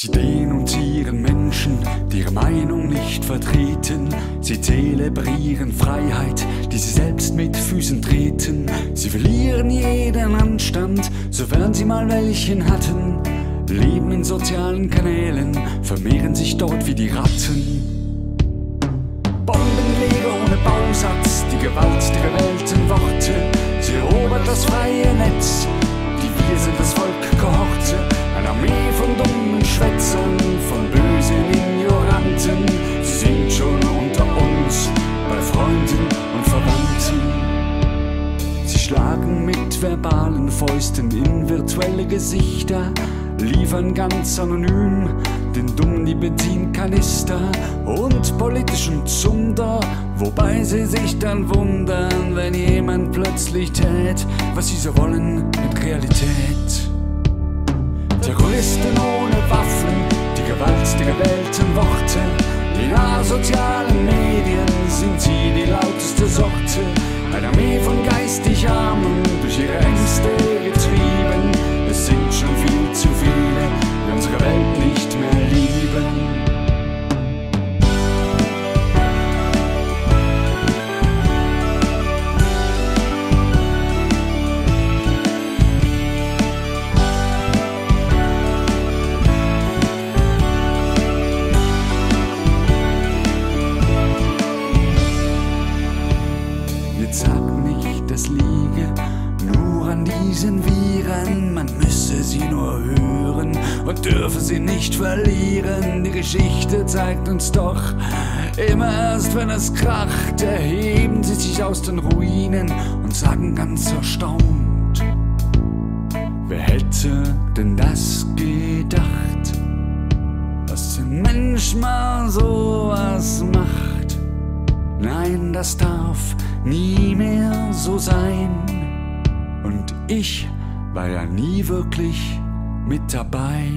Sie denunzieren Menschen, die ihre Meinung nicht vertreten. Sie zelebrieren Freiheit, die sie selbst mit Füßen treten. Sie verlieren jeden Anstand, sofern sie mal welchen hatten. Leben in sozialen Kanälen, vermehren sich dort wie die Ratten. Bombenleger ohne Bausatz, die Gewalt der gewählten Worte. Sie erobert das freie verbalen Fäusten in virtuelle Gesichter, liefern ganz anonym den dummen die Benzinkanister und politischen Zunder, wobei sie sich dann wundern, wenn jemand plötzlich tät, was sie so wollen mit Realität. Terroristen ohne Waffen, die Gewalt der gewählten Worte, in asozialen Medien Jetzt sag nicht, das liege nur an diesen Viren. Man müsse sie nur hören und dürfe sie nicht verlieren. Die Geschichte zeigt uns doch, immer erst wenn es kracht, erheben sie sich aus den Ruinen und sagen ganz erstaunt. Wer hätte denn das gedacht? Dass ein Mensch mal sowas macht. Nein, das darf nie mehr so sein. Und ich war ja nie wirklich mit dabei.